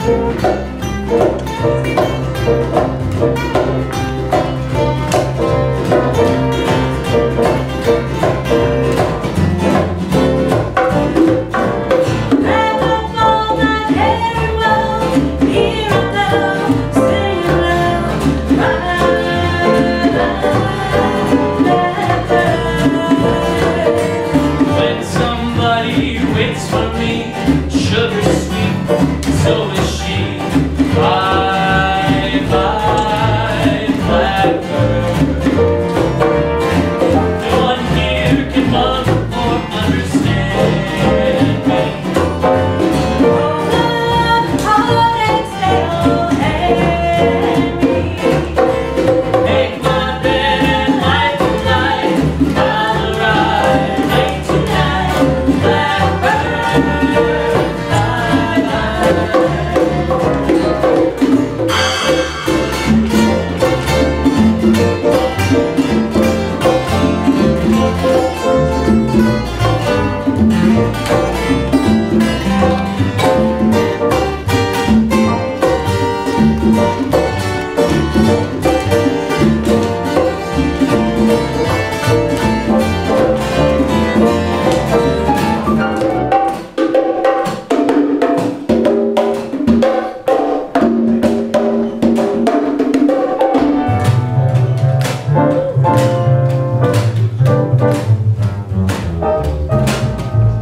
She never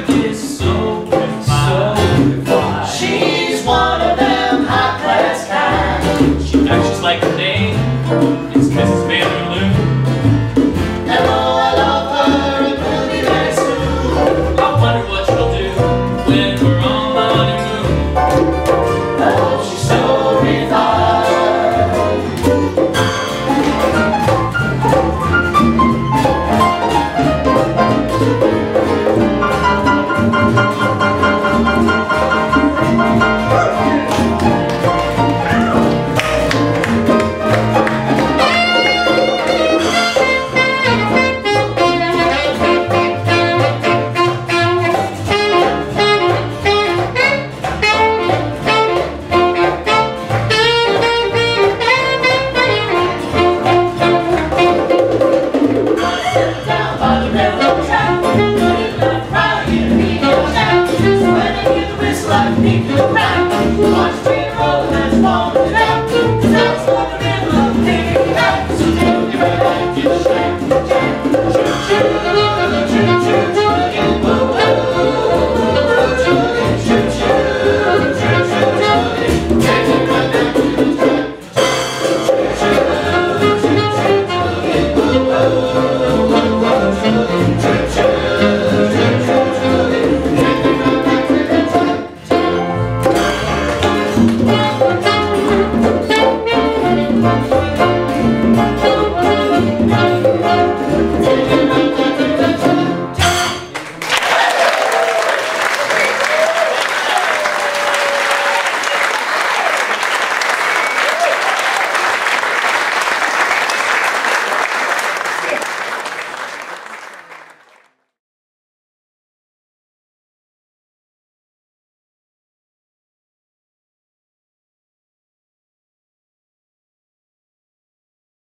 eu.